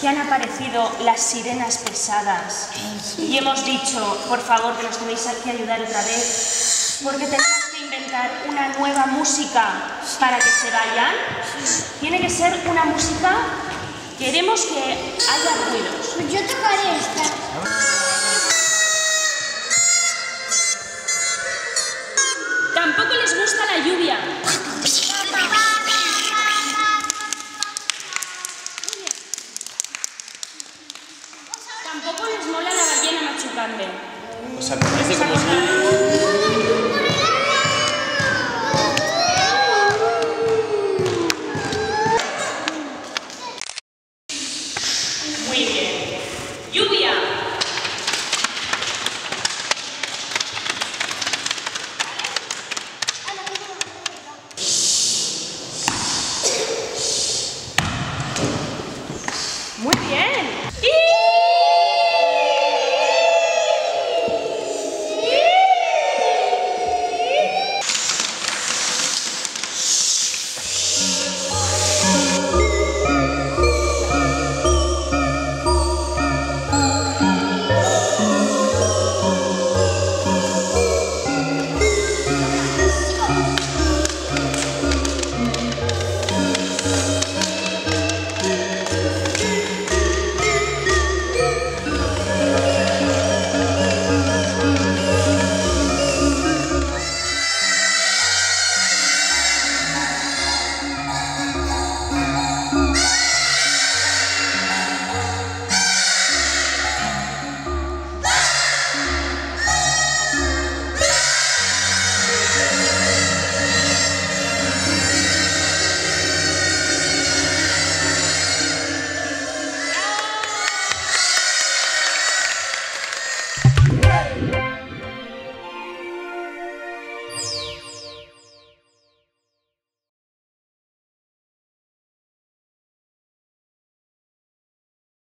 que han aparecido las sirenas pesadas y hemos dicho, por favor, que nos tenéis que ayudar otra vez, porque tenemos que inventar una nueva música para que se vayan. Tiene que ser una música, queremos que haya ruidos. Pues yo tocaré esta. Tampoco les gusta la lluvia. nos mola la ballena machucando. O sea, me parece como...